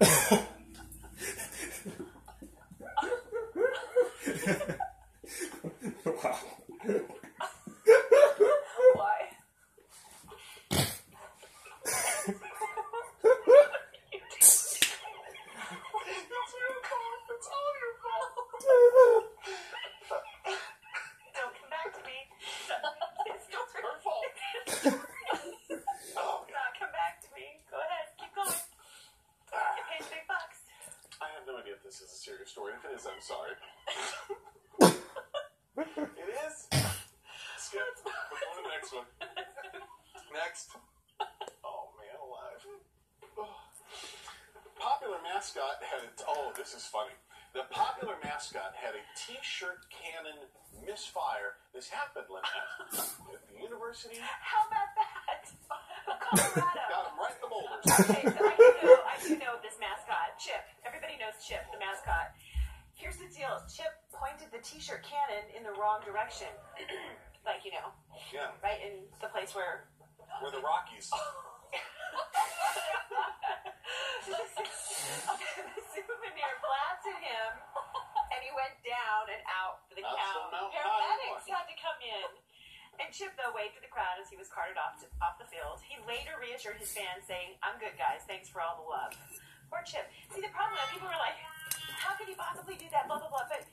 wow. Why? Don't come back to me. It's not Her fault. Oh, Not come back to me. Go ahead. Keep going. Get paid big bucks. I have no idea if this is a serious story. If it is, I'm sorry. it is? Skip. We're going to the next one. Next. Oh, man alive. Oh. Popular mascot had a. Oh, this is funny. The popular mascot had a T-shirt cannon misfire. This happened, Lynette, at the university. How about that? Colorado. Got him right in the boulders. The T-shirt cannon in the wrong direction, like you know, Yeah, right in the place where. we're the Rockies. the souvenir blasted him, and he went down and out for the Not count. so Paramedics had to come in. And Chip, though, waved to the crowd as he was carted off, to, off the field. He later reassured his fans, saying, I'm good, guys. Thanks for all the love. Poor Chip. See, the problem is people were like, how could he possibly do that, blah, blah, blah. But